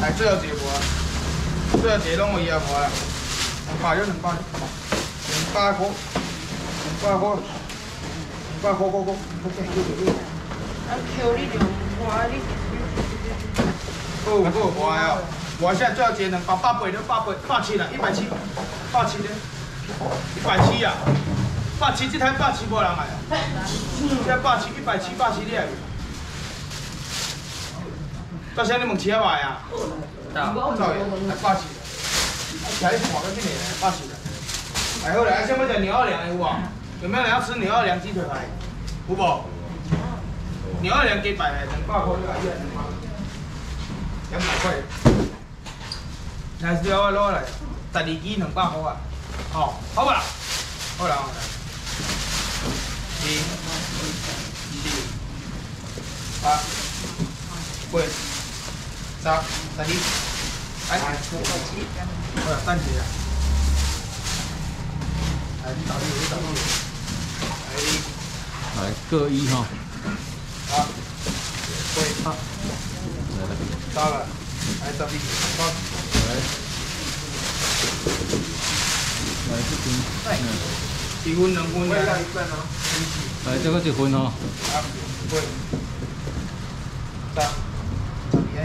来最后一个无啊，最后一个拢有伊啊无啦，两百了两百，两百块，两百块，两百块块块，快点快点快点。啊，扣你两块，你够够无爱哦，我现在最后一个两百八百的八百八七啦，一百七，八七了，一百七呀，八七这台八七无人来啊，现在八七一百七八七你到时你问车来啊？走的，来八七，来你看个几年来八七了。来好来，想要吃牛二两的有无？有没有人要吃牛二两鸡腿排？有无？牛二两鸡排的两百块，你来一两百，两百块。来，只要我攞来，十二支两百块啊！哦，好不啦？好啦，好啦。一、二、八、八、十、十二，哎，好啦，等一下。来，你找你，你找你。来，来各一哈，好，八、来来，到了，来十二，好。来，来这边，一分两分呀。来这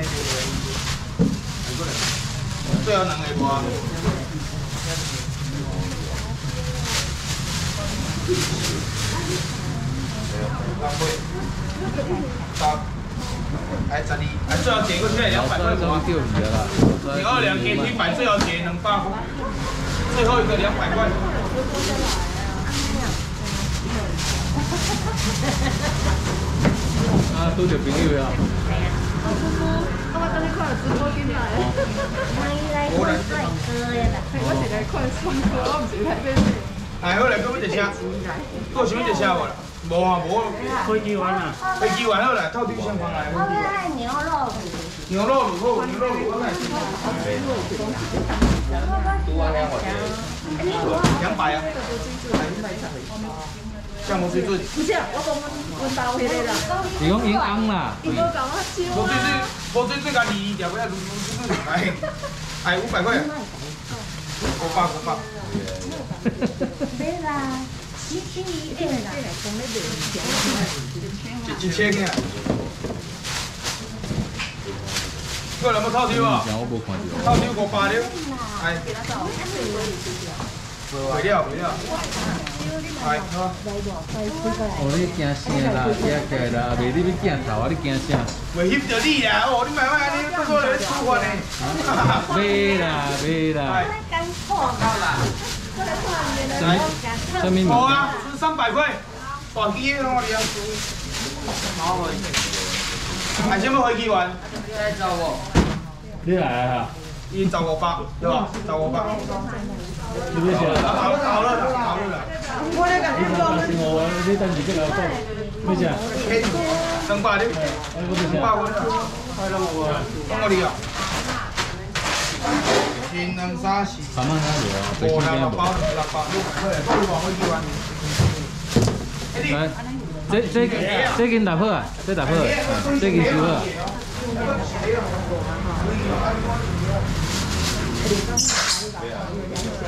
个一分哦，啊，八、十、十二安尼就来，来过来。最后两个无啊？两八、十，哎十二，哎最后结过去两百块无啊？掉鱼了啦，你二两给一百，最后结两百块，最后一个两百块。啊，拄着朋友啊，我等你看直播进来。无人。我是来看唱歌，我唔是来。哎，好来，搁要一车，搁有想要一车无啦？无啊，飞机完了，飞机完好啦，透底上方来飞机完。牛肉，牛肉卤好，牛肉卤好来。两百啊。像无水准，不是啊，我讲阮阮兜迄个啦，是讲因翁啦，伊无甲我收无水准啊。，无水准，甲二条尾啊，卤卤水准来。哎，五百块。五百五百。没啦，一千一对啦，一一千个。过来要透抽啊？我无看到。透抽五百了。哎。袂了袂了。哎，好。哦，你惊啥啦？惊起来啦，袂你要镜头啊？你惊啥？袂翕着你啦！哦，你慢慢安尼，到时候来处罚呢。买啦买啦，干破啦，什么什么物无啊，剩三百块，大机的拢我哋啊。还想要飞机员？你来啊？伊十五百，对吧？十五百。你要啥？好了好了好了。我咧甲你讲，是我，你等时再来讲。要啥？两百了，哎，我两百块了。讲我哩啊。一、两、三、四、慢慢来聊啊，最五、近边无六百、。六百、六百块，够你讲飞机员。来，这这这间大好啊，这大好啊，这间收好啊。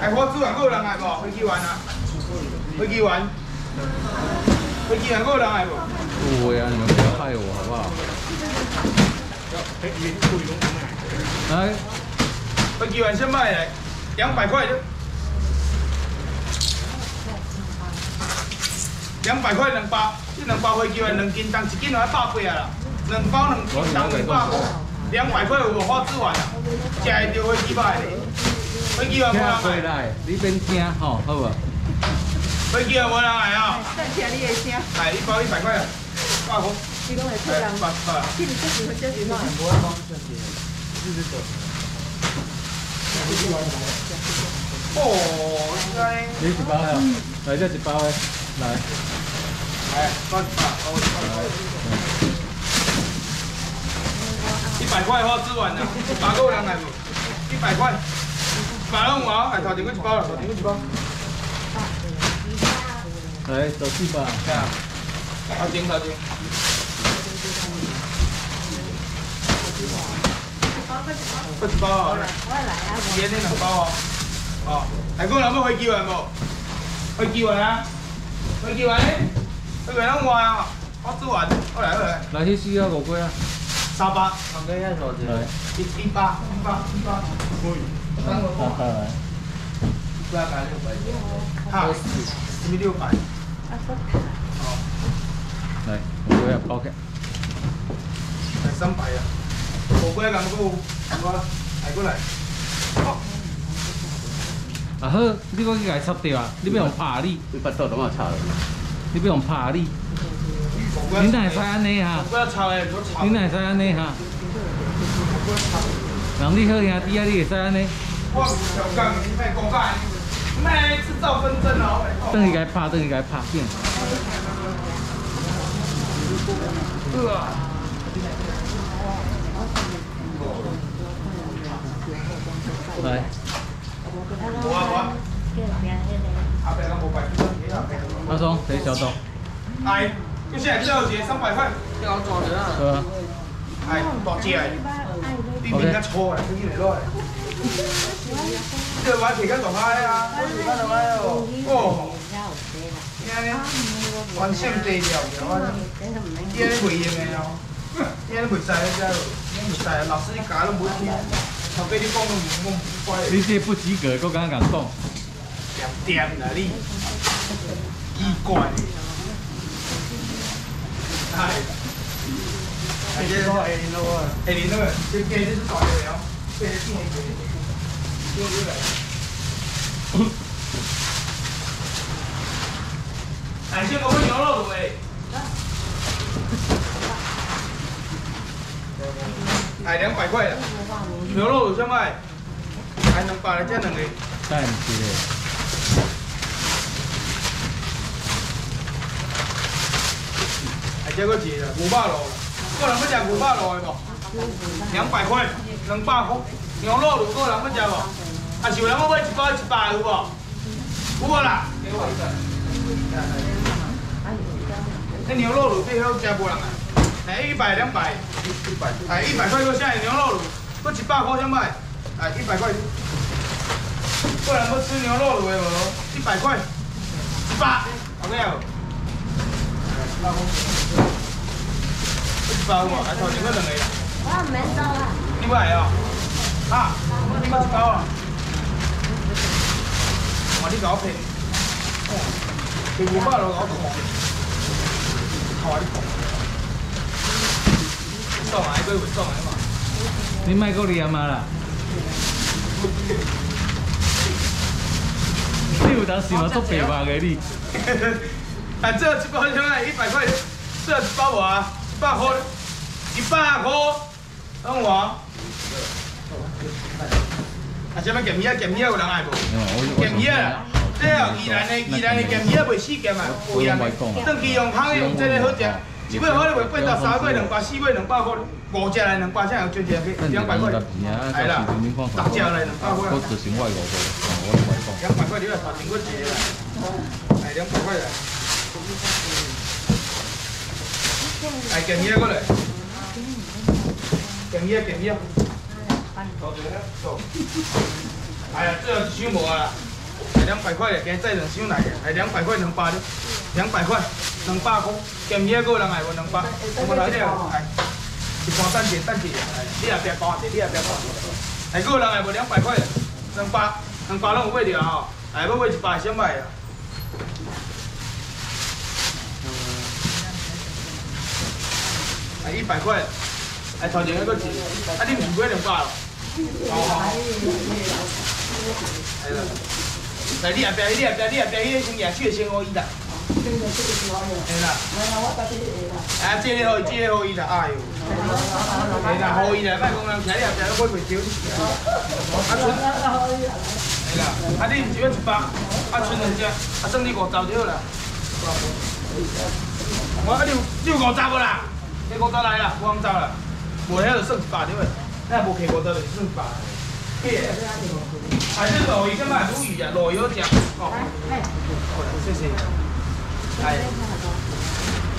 哎，我主人还有人来无？飞机员啊，飞机员，飞机员还有人来无？不会啊，你们不要害我好不好？来，飞机员先卖来，两百块的，两百块两包，这两包飞机员两斤重，一斤就要百八啊啦，两包两斤重两百块，两百块有无花枝丸啊？食会着飞机牌的，飞机员无听人来，回来，你免听吼，好无？飞机员无人来啊！等听你的声，来一包一百块啊，百块，伊拢会出来人，百块。这时候这时候，哦，应该，你一包呀？来这一包的，来，来，八十八，哦，一百块花枝丸啊，八个人来无？一百块，百人有啊，哎，头前嗰一包啦，头前嗰一包，来走四包。系啊，头前头前，不一包哦，烟那两包哦。哦，大哥，有要飞机完无？飞机完啊？飞机完咧？飞机咱换啊？我煮完，我来我来。来去四啊五几啊？三百，来，一一百，一八，一八，可以。好好来。不要改六百。哈，什么六百？来，五几啊，包起。来三百啊！五几咁多，我来过来。啊好，你搁去甲伊插掉啊？你要用拍你？你巴肚都冇炒了。你要用拍你？你哪会使安尼哈？你哪会使安尼哈？人你好兄弟啊，你会使安尼？我小讲，你莫讲假，莫制造纷争哦。等于该拍，等于该拍紧。来。我我。阿伯，咱无摆几多钱啊？阿松，谁小董？哎，就现在这条节三百块。要做的啊。对啊。哎，大只诶，比面较粗诶，比面落诶。这碗皮较大块啊，我皮较大块哦。哦。你安尼，完全低调的，我。你安尼袂用的哦。你安尼袂使了，遮你袂使，老师你教拢袂听，头家你讲拢唔讲唔乖。你这不及格，搁敢敢讲？点点啦你，奇怪。哎。哎，这个哎，你那个，哎，你那个，这这这是搞的了，这是进的进的，进的来。哎，先给我牛肉卤诶。哎，两百块。了。牛肉先卖，还能把人家两个。蛋之类。还加个钱了，五百罗。个人要食五百罗的无？两百块，两百块。牛肉卤个人要食无？啊，是有人要买一包一百有无？有无啦？那牛肉卤最好食无人啊？哎，一百两百，一百，哎，一百块个下牛肉卤，搁一百块先买，哎，一百块。个人要吃牛肉卤的无？一百块，一百，OK 哦。一包无？还头前个两个。我唔免收啦。你买哦？啊？你买一包啊？哇！你搞骗，你五百罗搞错，好你讲，送来几会送来嘛？你卖够你阿妈啦？你有当时嘛做白话给你？啊，这一包现在一百块，这包我啊？一百块，一百块，等我。啊，什么咸鱼啊？咸鱼有人爱无？咸鱼啊！这哦，宜兰的宜兰的咸鱼啊袂死咸啊，有样的。等去用汤用这个好食，一尾可能会变到三尾两百、四尾两百块，五只来两百，才有最正去两百块。系啦，十只来两百块。我只行外我外国。两百块你要查订过一个啦，哎两百块啦。哎咸鱼过来，咸鱼咸鱼。哎呀，这个箱无啊，两百块的，今再两箱来的，系两百块两百的，两百块两百块，咸鱼个人爱无两百，我来了，哎，一盘蛋姐蛋姐，哎，你也别包，你也别包，哎，个人爱无两百块，两百两百拢有买着吼，哎，要买一百先买啊。哎，一百块，哎，头前那个钱，啊，你唔买两百咯？好好好。系啦，来你后边，你后边，你后边，迄个先廿七个先好伊啦。系啦。啊，这个好，这个好伊啦，哎呦。系啦，好伊啦，莫讲人徛你后边都买袂少。啊，剩。系啦，啊，你唔是要一百，啊，剩两只，啊，剩你五十就好啦。我啊，你有你有五十无啦？你五十来了，我唔走啦，无遐就算一百对袂？咱无摕五十就算一百。哎，这鲈鱼先买鲈鱼啊，鲈鱼好食哦。好，谢谢。哎。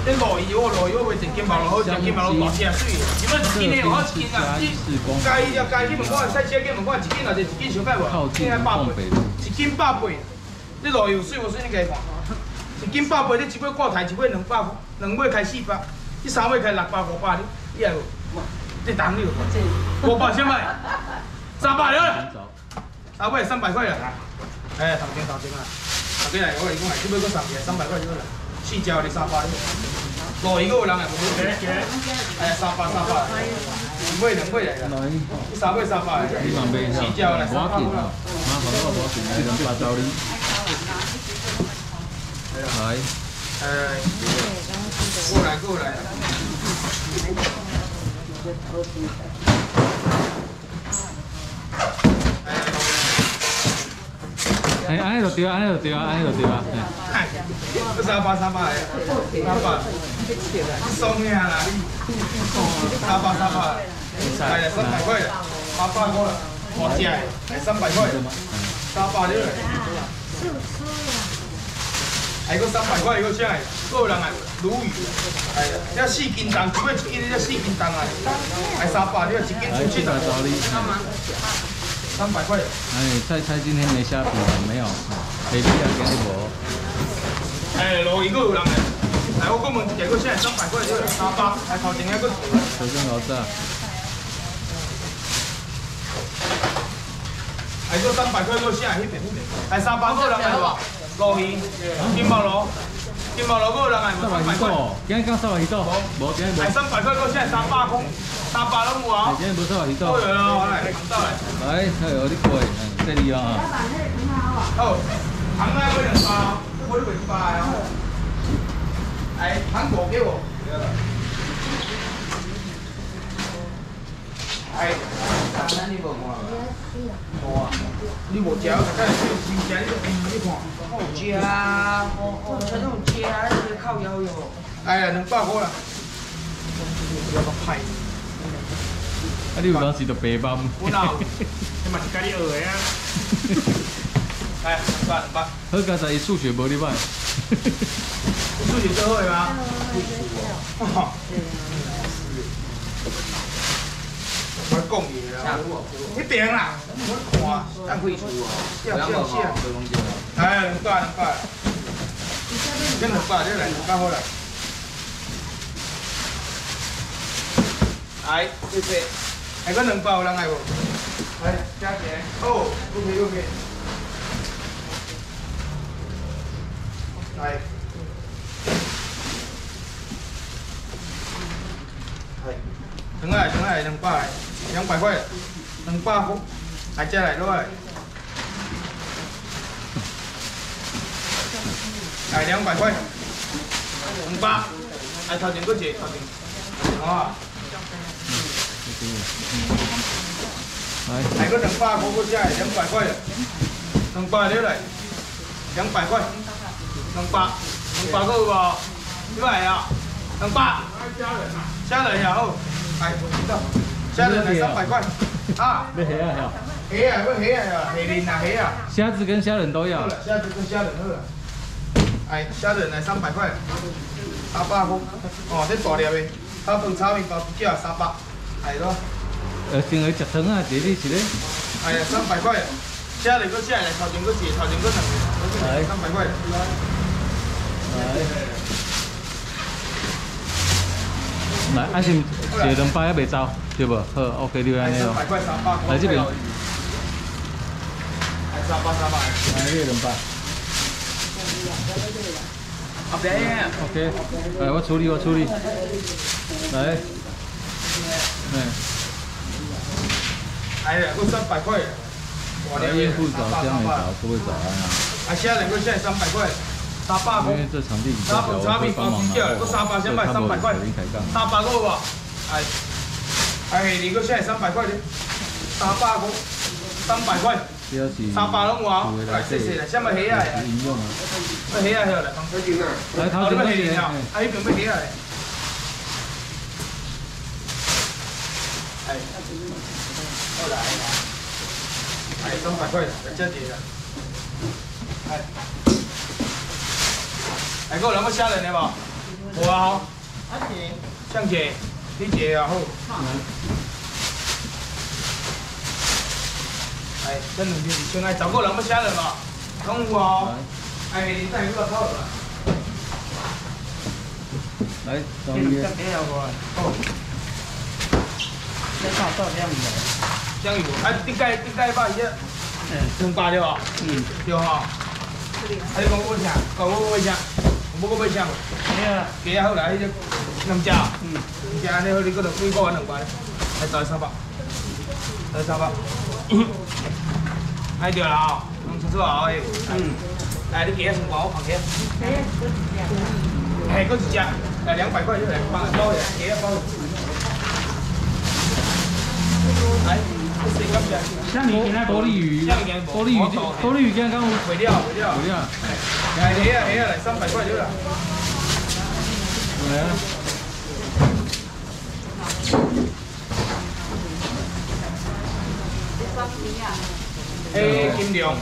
你落油哦，落油卖一斤毛落好，一斤毛落大只水。你要一斤的有好一斤啊，你介意就介意去问我，赛车去问我，一斤还是一斤小解无？一斤百八，一斤百八。你落油水无水你家看，一斤百八，你一尾挂台，一尾两百，两尾开四百，你三尾开六百五百，你你还无？这当你有？五百什么？三百了。三尾三百块了。哎，头前头前啊，头前来我跟你讲，这尾搁三百，三百块就好了。四只你三百，落鱼个有人来无？哎，三百三百，两尾两尾来啦。三尾三百，四只来三百啦。麻烦我我请你两把刀哩。来。哎，过来过来。哎，安尼就对啊，安尼就对啊，安尼就对啊。哎，三百三百，三百，松呀啦，三百三百，哎呀，三百块，八百块，大只的，哎，三百块，三百了。还个三百块一个啥？个人哎，鲈鱼，哎呀，这四斤重，一尾一斤，这四斤重啊，还三百，这一斤出去了。三百块。哎，菜菜今天没虾皮了，没有。黑皮啊，给你无。哎，鲈鱼个有人来，来我讲问一个，现在三百块就三百，还头前那个。头前老早。还个三百块个现在迄边，还三百个人来无？鲈鱼，金毛螺，金毛螺个有人来无？三百块，今日讲三百几多？无，今日无。三百块个现在三百块。三百拢有啊！今日无错啊，鱼刀。都有咯，来，到来。来，哎呦，你过，这里啊。哦，行啊，我两包，我都未包啊。哎，韩国给我。哎，那你无看无？无啊。你无食，哎，你食你你看。好食啊！哦哦，这种食，你是靠腰哟。哎呀，两百块啦。要个派。啊！你有当时就白包。我闹，你嘛是家己学的啊。来，两百两百。好，刚才数学无你歹。数学最好的吗？哦。我讲伊啦。一边啦，我看，按开除哦。要要要。哎，两百两百。跟两百，你来两百好了。哎，谢谢。还个两包人来无？来加钱。哦，OK OK。来。来。等下等下两百，两百块，两百块，来加来落来。来两百块，两百，来头前个姐头前，啊。来个两百块，过下来两百块的，两百了来，两百块，两百，两百个有无？几百啊？两百。虾仁也好，来，虾仁来三百块，啊。要虾啊？虾啊，要虾啊，虾仁啊，虾啊。虾子跟虾仁都要。虾子跟虾仁好了。哎，虾仁来三百块，三百块。哦，这大粒的，炒饭炒面包一饺三百。系咯，呃，先去食汤啊，这里是咧。哎呀，三百块，车嚟个车嚟，头前个字，头前个字，系三百块。来，来，阿先坐两百还未走，对不？好，OK，你安尼咯。来这边。三百三百。来这两百。好便宜。OK，来我处理，我处理。来。嗯，哎呀，我三百块，来应付早香没早，不会早安啊。啊，现在两个现在三百块，三百块。因为这场地比较小，我会帮忙拿。我三百先卖三百块，三百个好不？哎，哎，你个现在三百块的，三百个，三百块。三百拢有啊，来谢谢来，什么虾啊？应用啊。啊虾啊，好来，放水边啊。来，头前那边啊，啊，那边要虾啊。哎，好来，哎，三百块，再点了。哎，哎，给我两个虾仁的吧。无啊，像姐，你姐也好。哎，这两件是像爱十个人要写了嘛，拢有哦。哎，你再过来套了。来，这中医。这这要过来。好。这炒豆浆的，酱油，啊，顶盖顶盖把伊个嗯两百对吧？嗯，对吼。啊，你讲我啥？讲我买啥？我我买啥？没有，鸡啊好来，迄只两只。嗯，两只安尼好，你搁着几个万两百？来十三百，十三百。哎对了啊，弄清楚啊，哎。嗯，来，你鸡啊先帮我放起。哎，搁一只，来两百块就来，包包起来，鸡啊包起来。来，这是感谢。像你今天玻璃鱼，玻璃鱼，玻璃鱼今天刚有袂了，袂了。有了，来，黑啊黑啊，来三百块就啦。来啊！黑金龙，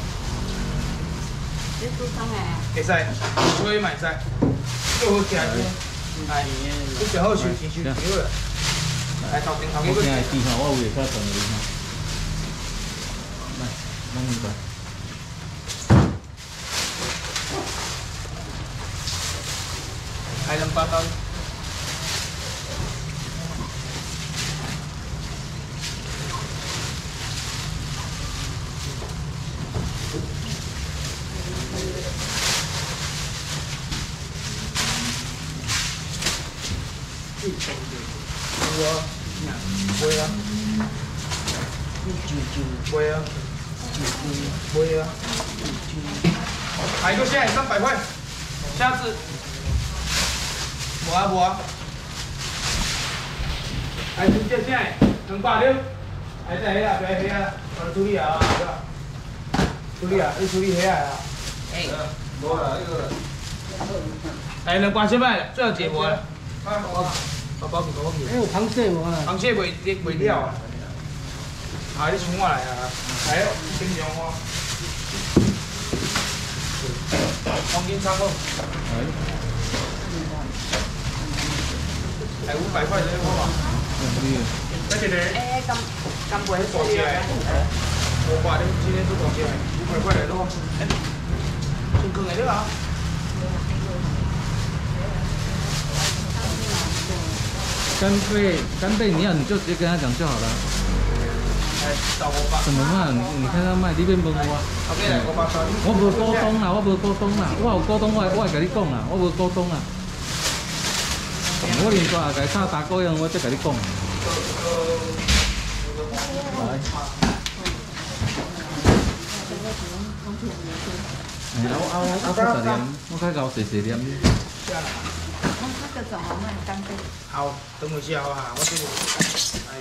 你煮汤诶？会使，吹嘛会使，最好吃的。哎，你最好收钱收钱好啦。来，头前头我几个。今日地方我有会较长的地方。来，弄一个。来两百刀。有啊，会啊，会啊，会啊，还个现在三百块，下次。无啊无啊，哎，你这啥？两百了，哎，这下啊，别下啊，我处理啊，对吧？处理啊，你处理下啊。哎，无啦，那个。哎，两百什么？最后一无啦。包包皮包皮。还有螃蟹无啊？螃蟹袂袂了啊。啊，你冲我来啊！来，金龙花。黄金仓库。哎，哎，五百块的好吧？用力。再一个。诶，咁咁袂大只的，五百的，今天做大只的，五百块来咯。哎，真坑的对吧？干贝，干贝你要你就直接跟他讲就好了。怎么卖？你你看他卖，你变问我。OK 来五百块。我无股东啦，我无股东啦，我有股东我我会甲你讲啦，我无股东啦。我连续也甲伊炒打鼓样，我再跟你讲。来。哎，我我我我十念，我较搞细细念。我这个怎么卖干贝？好，等我一下哈，我这个，哎，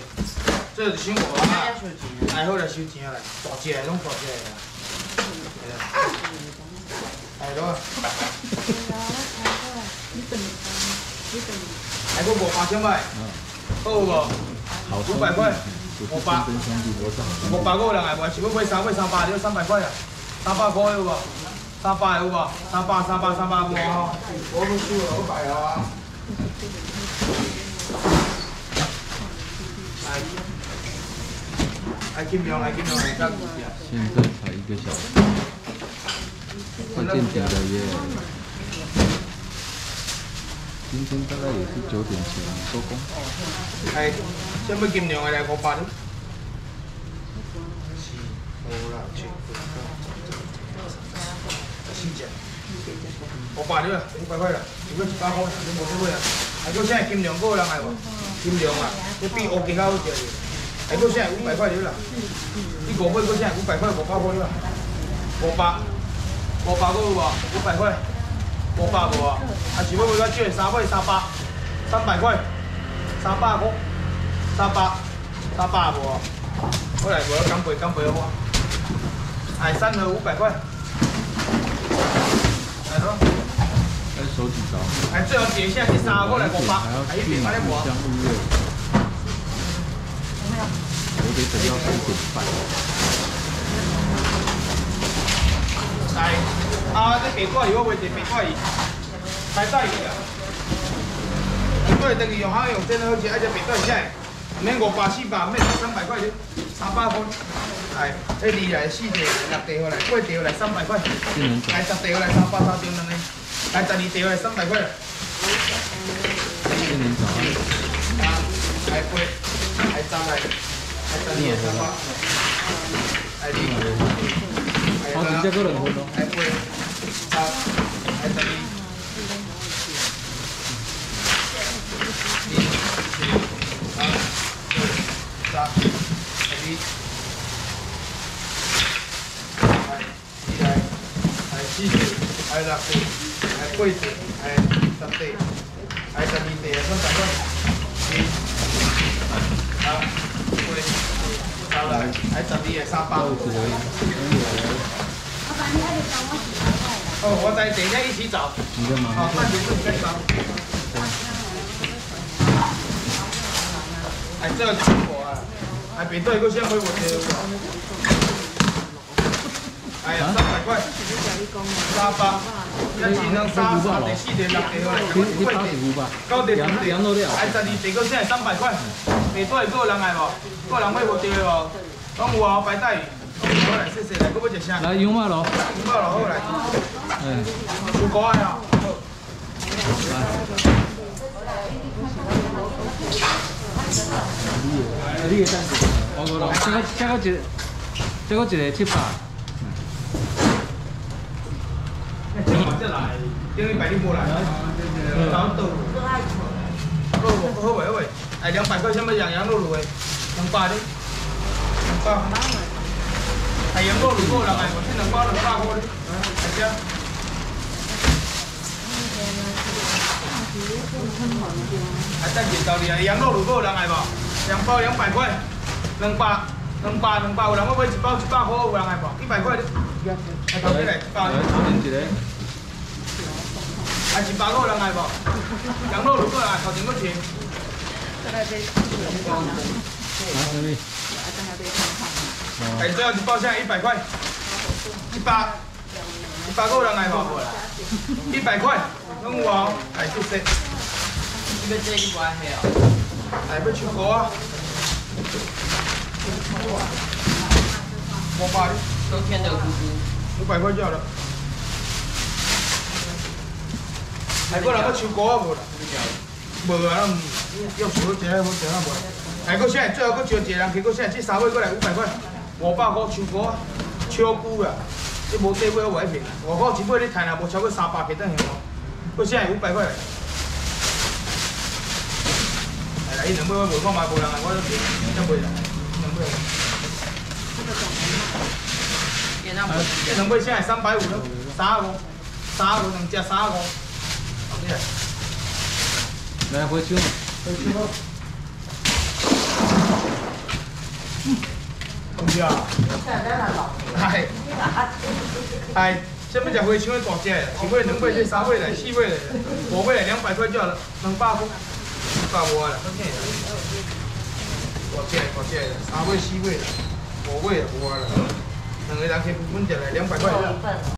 这是新货啊，哎，好来收钱来，大只的拢大只的。哎，咯。哎，我五百千块，好无？五百块，五百，五百个人来买，是要买三买三百了，三百块啊，三百块有无？三百有无？三百三百三百五啊，我不输了，我摆啊。哎，哎，金龙来金龙来，干现在才一个小时，快见底了耶！今天大概也是九点前收工。哎，什么金龙的来五百了？四五六七，五百了，五百块了，如果一百块，你无去买啊？还佫现在金龙个人来无？金龙啊，你比乌鸡较好食哩。还佫现在五百块了啦，你五百佫现在五百块，五百块了，五百，五百个有无？五百块，五百无啊？还是要买较少的，三百三百，三百块。三百块，三百，三百无啊？我来无干贝干贝好啊？哎，三盒五百块。来咯，哎，手几招？哎，最后点一下第三盒过来五百，哎，一点八点五。香物月。我得等到四点半。来，啊，这白带鱼我袂食白带鱼，白带鱼啊。对，等于用好用真好吃，而且便当起来，免五百四百，免三百块，三百块。哎，迄二来四条、六条来，八条来三百块，来十条来三百三张两个，来十二条来三百块。今年早啊，来八，来十来，来十二三百，来二，好，直接过两分咯。来八，十，来十二。十，十二，来，二来，来四条，来六条，来八条，来十条，来十二条，三百哦，我在等一下一起找。你干嘛？好，慢点再找。哎，这个苹果啊，哎，别对，个先回我丢。哎呀，三百块，三百，一斤能三三第四条六条嘞，你你八十五吧？九条羊羊肉料。哎，十二第个先三百块，别对，个人来无？个人会我丢的无？讲有啊，白带鱼。好来，谢谢来，搁要食啥？来羊肉咯。羊肉咯，好来。嗯。有果啊？好。你个等下，我个咯，这个这个一，这个一个七百。再来，等于百你过来，找倒。好，好喂好喂，哎，两百块钱么羊羊肉卤诶？两百的，两百。哎，羊肉卤够人来无？这两包两百块的，来只。还等几道理啊？羊肉卤够人来不？两包两百块，两百，两百两百，有人要买一包一百块，有人来不？一百块的。来，来，一百。来，头前一个。还一百个人来无？羊肉卤过来，头前搁钱。拿什么？哎，最后一包下一百块，一百，一百个人来无？一百块，拢有哦，哎，谢谢。你要这一关系哦。哎，要出锅啊！五百，都天的姑姑。五百块就好了。哎，个人要出国啊无啦？无啊，要出好食好食啊无。哎，搁现在最后搁招一个人，去搁现在这三位过来五百块，五百块出锅，超久啊！你无底尾我无一平，五块一尾你赚啊无超过三百，给等下无？搁现在五百块。哎，伊两尾我无看嘛，无人来，我都平，才买啦，两尾。这两尾现在三百五了，三个，三个两只三个。来回收。回收。同志啊。哎。哎，什么叫回收的大只的？一尾、两百、三百，四尾来，五尾来，两百块就好了，两百块。百五啦，大只大只的，三百四尾啦，五尾啊无啦，两个人去分分下来两百块。